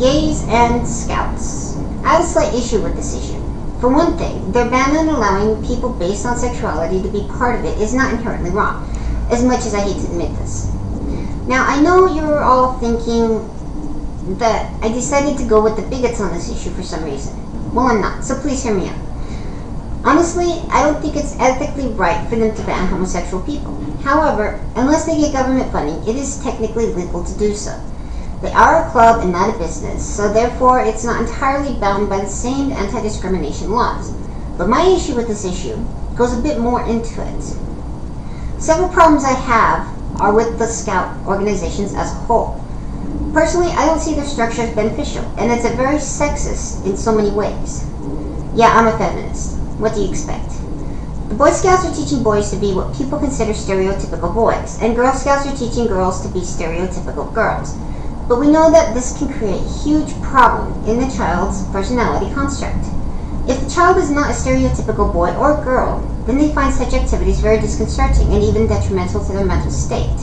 gays and scouts. I have a slight issue with this issue. For one thing, their ban on allowing people based on sexuality to be part of it is not inherently wrong, as much as I hate to admit this. Now, I know you're all thinking that I decided to go with the bigots on this issue for some reason. Well, I'm not, so please hear me out. Honestly, I don't think it's ethically right for them to ban homosexual people. However, unless they get government funding, it is technically legal to do so. They are a club and not a business, so therefore it's not entirely bound by the same anti-discrimination laws. But my issue with this issue goes a bit more into it. Several problems I have are with the Scout organizations as a whole. Personally, I don't see their structure as beneficial, and it's a very sexist in so many ways. Yeah, I'm a feminist. What do you expect? The Boy Scouts are teaching boys to be what people consider stereotypical boys, and Girl Scouts are teaching girls to be stereotypical girls. But we know that this can create a huge problem in the child's personality construct. If the child is not a stereotypical boy or girl, then they find such activities very disconcerting and even detrimental to their mental state.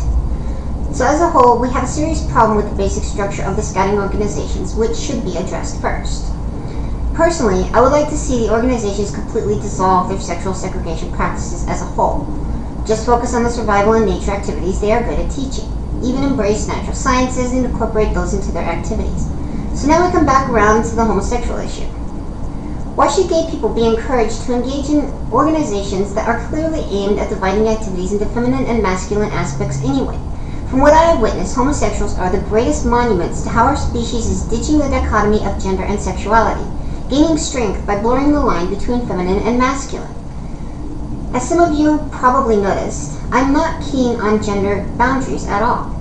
So as a whole, we have a serious problem with the basic structure of the scouting organizations, which should be addressed first. Personally, I would like to see the organizations completely dissolve their sexual segregation practices as a whole. Just focus on the survival and nature activities they are good at teaching even embrace natural sciences and incorporate those into their activities. So now we come back around to the homosexual issue. Why should gay people be encouraged to engage in organizations that are clearly aimed at dividing activities into feminine and masculine aspects anyway? From what I have witnessed, homosexuals are the greatest monuments to how our species is ditching the dichotomy of gender and sexuality, gaining strength by blurring the line between feminine and masculine. As some of you probably noticed, I'm not keen on gender boundaries at all.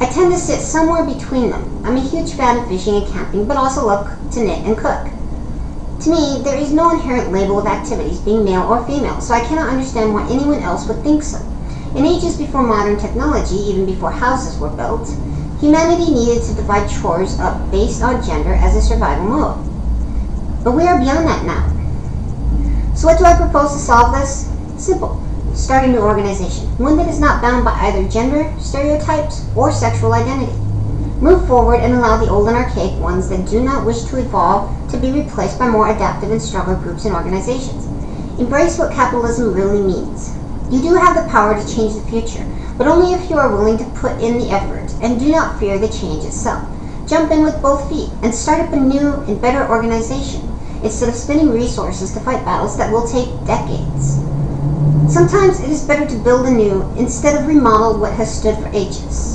I tend to sit somewhere between them. I'm a huge fan of fishing and camping, but also love to knit and cook. To me, there is no inherent label of activities being male or female, so I cannot understand why anyone else would think so. In ages before modern technology, even before houses were built, humanity needed to divide chores up based on gender as a survival mode. But we are beyond that now. So what do I propose to solve this? Simple. Start a new organization, one that is not bound by either gender, stereotypes, or sexual identity. Move forward and allow the old and archaic ones that do not wish to evolve to be replaced by more adaptive and stronger groups and organizations. Embrace what capitalism really means. You do have the power to change the future, but only if you are willing to put in the effort and do not fear the change itself. Jump in with both feet and start up a new and better organization instead of spending resources to fight battles that will take decades. Sometimes it is better to build anew instead of remodel what has stood for ages.